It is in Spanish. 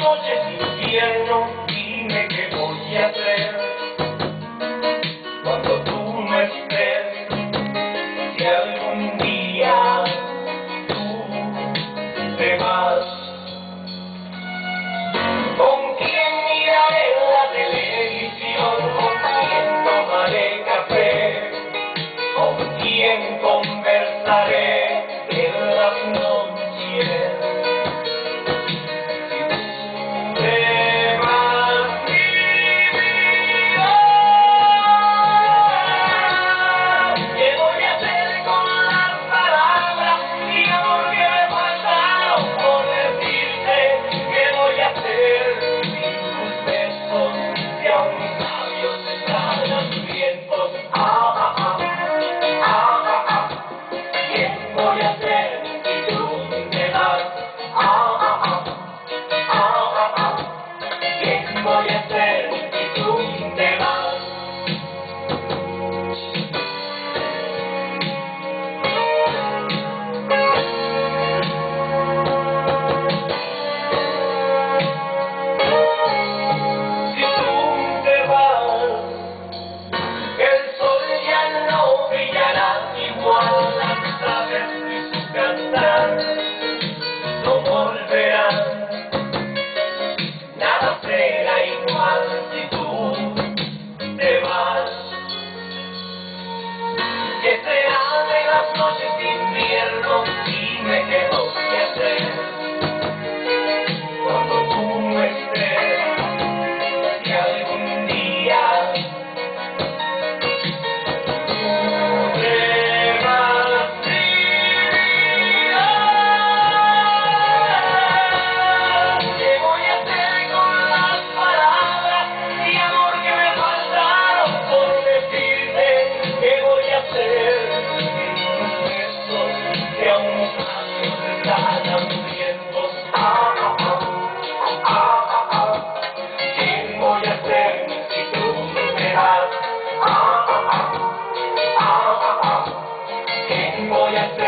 noche sin invierno, dime qué voy a hacer cuando tú no estés. Si algún día tú te vas, ¿con quién miraré la televisión? ¿Con quién tomaré café? ¿Con quién conversaré hacer tú te vas. Si tú te vas, el sol ya no brillará igual las aves su cantar no volverá. Nada será. Quase cinco. voy a hacer.